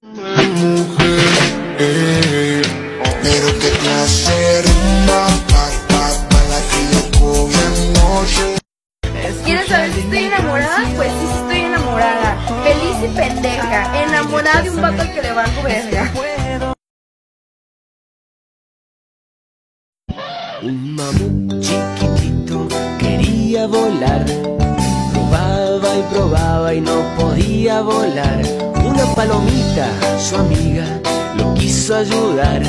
Eh, pero qué anoche. ¿Quieres saber si estoy enamorada? Pues sí, sí estoy enamorada. Feliz y pendeja. Enamorada de un vato al que le bajo verga. Un mamut chiquitito quería volar. Probaba y probaba y no podía volar. Una palomita, su amiga, lo quiso ayudar.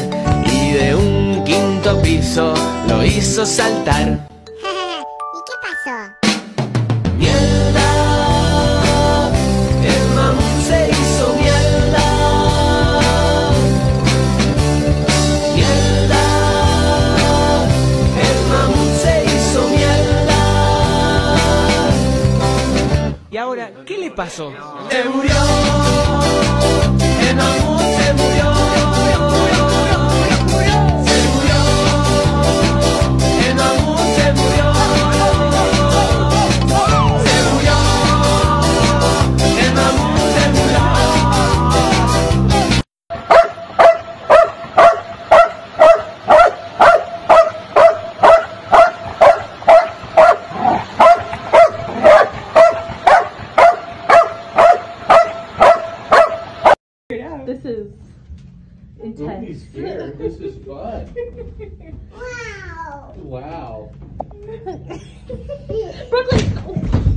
Y de un quinto piso lo hizo saltar. ¿Y qué pasó? Qué le pasó? This is Don't be intense. scared. This is fun. Wow. Wow. Brooklyn,